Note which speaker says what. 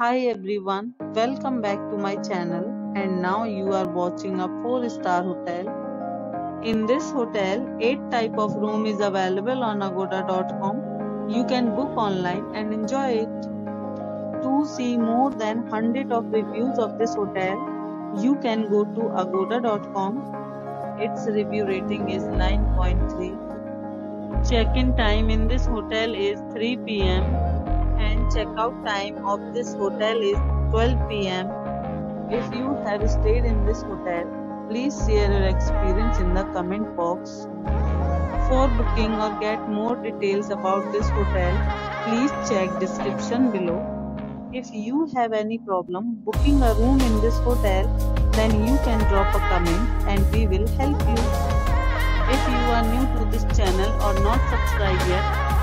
Speaker 1: Hi everyone, welcome back to my channel and now you are watching a 4 star hotel. In this hotel, 8 type of room is available on agoda.com. You can book online and enjoy it. To see more than 100 of reviews of this hotel, you can go to agoda.com. Its review rating is 9.3. Check-in time in this hotel is 3 p.m. and check-out time of this hotel is 12 p.m. If you have stayed in this hotel, please share your experience in the comment box. For booking or get more details about this hotel, please check description below. If you have any problem booking a room in this hotel, then you can drop a comment and we will help you. If you are new to this channel or not subscribed yet,